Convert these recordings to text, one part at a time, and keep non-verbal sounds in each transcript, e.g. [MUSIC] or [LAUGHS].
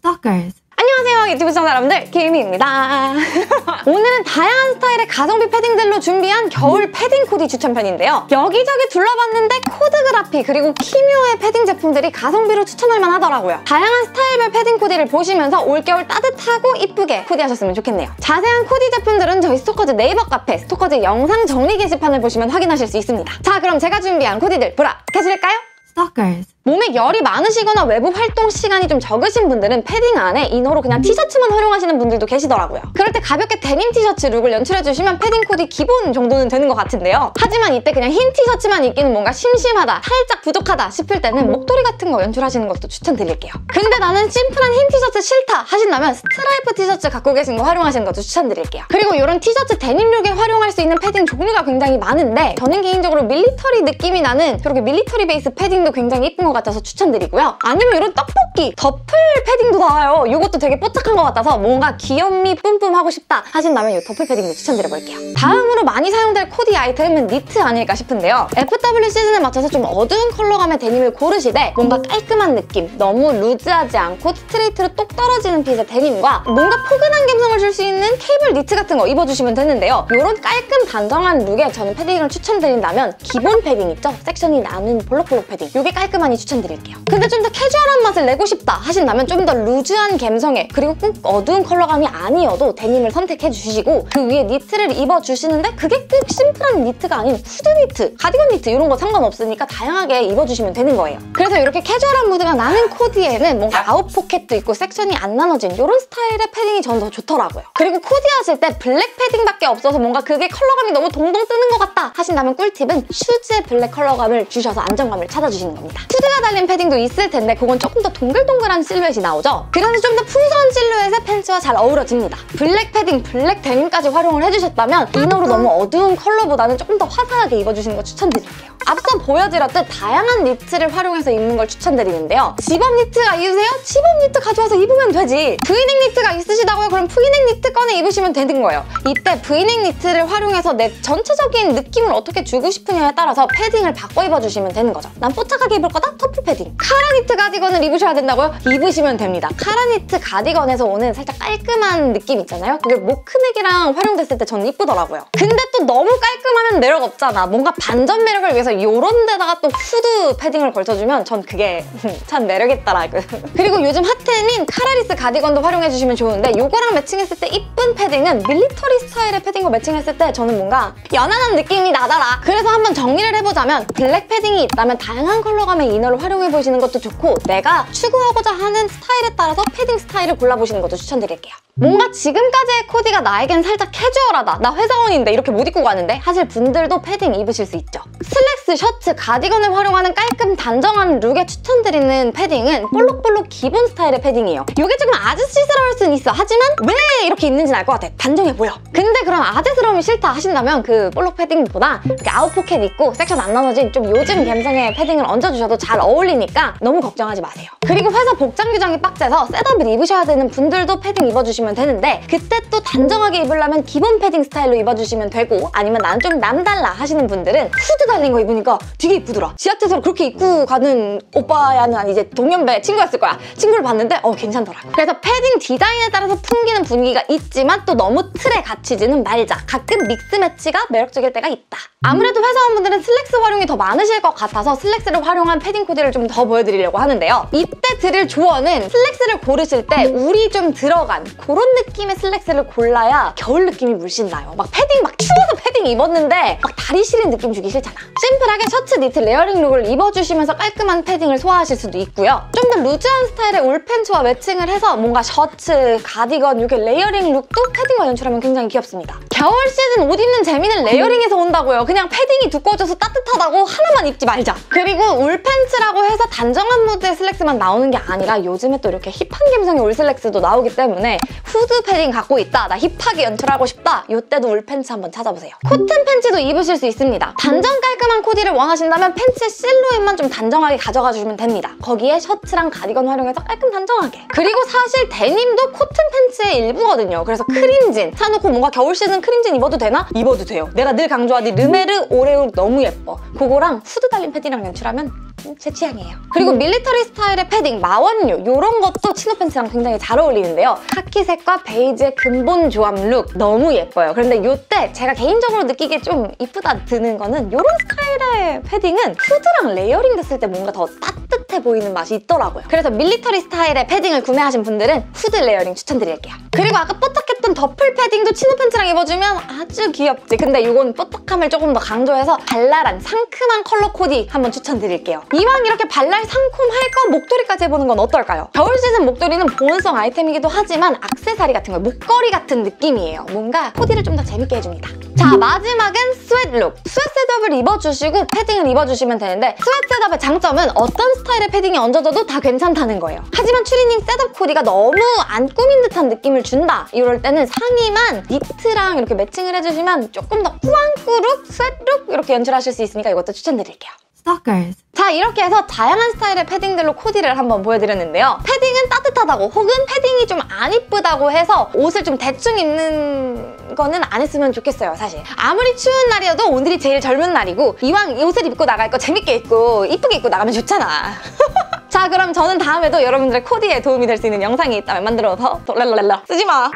Stalkers. 안녕하세요 유튜브 시청자 여러분들 김희입니다 [LAUGHS] 오늘은 다양한 스타일의 가성비 패딩들로 준비한 겨울 패딩 코디 추천편인데요 여기저기 둘러봤는데 코드그라피 그리고 키묘의 패딩 제품들이 가성비로 추천할 만 하더라고요 다양한 스타일별 패딩 코디를 보시면서 올겨울 따뜻하고 이쁘게 코디하셨으면 좋겠네요 자세한 코디 제품들은 저희 스토커즈 네이버 카페 스토커즈 영상 정리 게시판을 보시면 확인하실 수 있습니다 자 그럼 제가 준비한 코디들 보러 가보실까요? Stalkers. 몸에 열이 많으시거나 외부 활동 시간이 좀 적으신 분들은 패딩 안에 inner로 그냥 티셔츠만 활용하시는 분들도 계시더라고요. 그럴 때 가볍게 데님 티셔츠 룩을 연출해주시면 패딩 코디 기본 정도는 되는 것 같은데요. 하지만 이때 그냥 흰 티셔츠만 입기는 뭔가 심심하다, 살짝 부족하다 싶을 때는 목도리 같은 거 연출하시는 것도 추천드릴게요. 근데 나는 심플한 흰 티셔츠 싫다 하신다면 스트라이프 티셔츠 갖고 계신 거 활용하시는 것도 추천드릴게요. 그리고 이런 티셔츠 데님 룩에 활용할 수 있는 패딩 종류가 굉장히 많은데 저는 개인적으로 밀리터리 느낌이 나는 이렇게 밀리터리 베이스 패딩도 굉장히 예쁜 것 같아 서 추천드리고요. 아니면 이런 떡볶이, duffle 패딩도 나와요. 이것도 되게 뽀짝한 것 같아서 뭔가 귀염미 뿜뿜 하고 싶다 하신다면 이 duffle 패딩도 추천드려볼게요. 다음으로 많이 사용될 코디 아이템은 니트 아닐까 싶은데요. FW 시즌에 맞춰서 좀 어두운 컬러감의 데님을 고르시되 뭔가 깔끔한 느낌, 너무 루즈하지 않고 스트레이트로 똑 떨어지는 핏의 데님과 뭔가 포근한 감성을 줄 수 있는 케이블 니트 같은 거 입어주시면 되는데요. 이런 깔끔 단정한 룩에 저는 패딩을 추천드린다면 기본 패딩 있죠? 섹션이 나뉜 볼록볼록 패딩. 이게 깔끔하니 추천드릴게요. 근데 좀 더 캐주얼한 맛을 내고 싶다 하신다면 좀 더 루즈한 감성에 그리고 꼭 어두운 컬러감이 아니어도 데님을 선택해 주시고 그 위에 니트를 입어주시는데 그게 꼭 심플한 니트가 아닌 후드 니트, 가디건 니트 이런 거 상관없으니까 다양하게 입어주시면 되는 거예요. 그래서 이렇게 캐주얼한 무드가 나는 코디에는 뭔가 out pocket도 있고 섹션이 안 나눠진 이런 스타일의 패딩이 저는 더 좋더라고요. 그리고 코디 하실 때 블랙 패딩밖에 없어서 뭔가 그게 컬러감이 너무 동동 뜨는 것 같다 하신다면 꿀팁은 슈즈에 블랙 컬러감을 주셔서 안정감을 찾아주시는 겁니다. 후드 가 달린 패딩도 있을 텐데 그건 조금 더 동글동글한 실루엣이 나오죠? 그래서 좀 더 풍성한 실루엣의 팬츠와 잘 어우러집니다. 블랙 패딩, 블랙 데님까지 활용을 해주셨다면 inner로 너무 어두운 컬러보다는 조금 더 화사하게 입어주시는 거 추천드릴게요. 앞서 보여드렸듯 다양한 니트를 활용해서 입는 걸 추천드리는데요. 집업 니트가 있으세요? 집업 니트 가져와서 입으면 되지. 브이넥 니트가 있으시다고요? 그럼 브이넥 니트 꺼내 입으시면 되는 거예요. 이때 브이넥 니트를 활용해서 내 전체적인 느낌을 어떻게 주고 싶으냐에 따라서 패딩을 바꿔 입어주시면 되는 거죠. 난 뽀짝하게 입을 거다? duffle 패딩. 카라 니트 가디건을 입으셔야 된다고요? 입으시면 됩니다. 카라 니트 가디건에서 오는 살짝 깔끔한 느낌 있잖아요? 그게 mock neck이랑 활용됐을 때 저는 이쁘더라고요. 근데 또 너무 깔끔하면 매력 없잖아. 뭔가 반전 매력을 위해서 이런 데다가 또 후드 패딩을 걸쳐주면 전 그게 참 매력있더라고요. [LAUGHS] 그리고 요즘 핫템인 collarless 가디건도 활용해주시면 좋은데 이거랑 매칭했을 때 이쁜 패딩은 밀리터리 스타일의 패딩과 매칭했을 때 저는 뭔가 영한 느낌이 나더라. 그래서 한번 정리를 해보자면 블랙 패딩이 있다면 다양한 컬러감의 inner 를 활용해 보시는 것도 좋고 내가 추구하고자 하는 스타일에 따라서 패딩 스타일을 골라보시는 것도 추천드릴게요. 뭔가 지금까지의 코디가 나에겐 살짝 캐주얼하다. 나 회사원인데 이렇게 못 입고 가는데 하실 분들도 패딩 입으실 수 있죠. 슬랙스, 셔츠, 가디건을 활용하는 깔끔 단정한 룩에 추천드리는 패딩은 볼록볼록 기본 스타일의 패딩이에요. 이게 조금 아저씨스러울 수는 있어. 하지만 왜 이렇게 입는지는 알 것 같아. 단정해 보여. 근데 그럼 아재스러움이 싫다 하신다면 그 볼록 패딩보다 이렇게 아웃포켓 입고 섹션 안 나눠진 좀 요즘 감성의 패딩을 얹어주셔도 잘 어울리니까 너무 걱정하지 마세요. 그리고 회사 복장 규정이 빡세서 setup을 입으셔야 되는 분들도 패딩 입어주시면 되는데 그때 또 단정하게 입으려면 기본 패딩 스타일로 입어주시면 되고 아니면 나는 좀 남달라 하시는 분들은 후드 달린 거 입으니까 되게 이쁘더라. 지하철에서 그렇게 입고 가는 오빠야는 이제 동년배 친구였을 거야. 친구를 봤는데 어 괜찮더라. 그래서 패딩 디자인에 따라서 풍기는 분위기가 있지만 또 너무 틀에 갇히지는 말자. 가끔 mix match가 매력적일 때가 있다. 아무래도 회사원분들은 슬랙스 활용이 더 많으실 것 같아서 슬랙스를 활용한 패딩 코디를 좀 더 보여드리려고 하는데요. 이때 드릴 조언은 슬랙스를 고르실 때 울이 좀 들어간 그런 느낌의 슬랙스를 골라야 겨울 느낌이 물씬 나요. 막 패딩 막 추워서 패딩 입었는데 막 다리 시린 느낌 주기 싫잖아. 심플하게 셔츠 니트 layering 룩을 입어주시면서 깔끔한 패딩을 소화하실 수도 있고요. 좀 더 루즈한 스타일의 울 팬츠와 매칭을 해서 뭔가 셔츠, 가디건 이렇게 layering 룩도 패딩과 연출하면 굉장히 귀엽습니다. 겨울 시즌 옷 입는 재미는 layering에서 온다고요. 그냥 패딩이 두꺼워져서 따뜻하다고 하나만 입지 말자. 그리고 울 팬츠 라고 해서 단정한 무드의 슬랙스만 나오는 게 아니라 요즘에 또 이렇게 힙한 감성의 울 슬랙스도 나오기 때문에 후드 패딩 갖고 있다. 나 힙하게 연출하고 싶다. 이때도 울 팬츠 한번 찾아보세요. cotton 팬츠도 입으실 수 있습니다. 단정 깔끔한 코디를 원하신다면 팬츠의 실루엣만 좀 단정하게 가져가 주시면 됩니다. 거기에 셔츠랑 가디건 활용해서 깔끔 단정하게. 그리고 사실 데님도 cotton 팬츠의 일부거든요. 그래서 cream jean 사놓고 뭔가 겨울 시즌 cream jean 입어도 되나? 입어도 돼요. 내가 늘 강조하듯 르메르 오레오 너무 예뻐. 그거랑 후드 달린 패딩이랑 연출하면 음, 제 취향이에요. 그리고 밀리터리 스타일의 패딩, MA-1류 이런 것도 chino 팬츠랑 굉장히 잘 어울리는데요. 카키색과 베이지의 근본 조합 룩 너무 예뻐요. 그런데 이때 제가 개인적으로 느끼기에 좀 이쁘다 드는 거는 이런 스타일의 패딩은 후드랑 layering 됐을 때 뭔가 더 따뜻 해 보이는 맛이 있더라고요. 그래서 밀리터리 스타일의 패딩을 구매하신 분들은 후드 layering 추천드릴게요. 그리고 아까 뽀짝했던 duffle 패딩도 chino 팬츠랑 입어주면 아주 귀엽지. 근데 이건 뽀짝함을 조금 더 강조해서 발랄한 상큼한 컬러 코디 한번 추천드릴게요. 이왕 이렇게 발랄 상콤할 거 목도리까지 해보는 건 어떨까요? 겨울 시즌 목도리는 보온성 아이템이기도 하지만 악세사리 같은 거, 목걸이 같은 느낌이에요. 뭔가 코디를 좀 더 재밌게 해줍니다. 자, 마지막은 sweat look. Sweat setup을 입어주시고 패딩을 입어주시면 되는데 sweat setup의 장점은 어떤 스타일의 패딩이 얹어져도 다 괜찮다는 거예요. 하지만 추리닝 setup 코디가 너무 안 꾸민 듯한 느낌을 준다. 이럴 때는 상의만 니트랑 이렇게 매칭을 해주시면 조금 더 꾸안꾸룩, sweat look 이렇게 연출하실 수 있으니까 이것도 추천드릴게요. Stalkers. 자 이렇게 해서 다양한 스타일의 패딩들로 코디를 한번 보여드렸는데요. 패딩은 따뜻하다고 혹은 패딩이 좀 안 이쁘다고 해서 옷을 좀 대충 입는 거는 안 했으면 좋겠어요 사실. 아무리 추운 날이어도 오늘이 제일 젊은 날이고 이왕 이 옷을 입고 나갈 거 재밌게 입고 이쁘게 입고 나가면 좋잖아. [LAUGHS] 자 그럼 저는 다음에도 여러분들의 코디에 도움이 될 수 있는 영상이 있다면 만들어서 랄랄랄라 쓰지 마.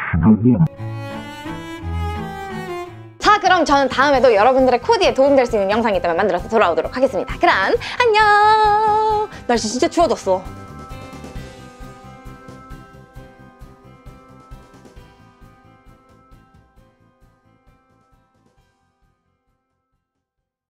자 그럼 저는 다음에도 여러분들의 코디에 도움될 수 있는 영상이 있다면 만들어서 돌아오도록 하겠습니다. 그럼 안녕. 날씨 진짜 추워졌어.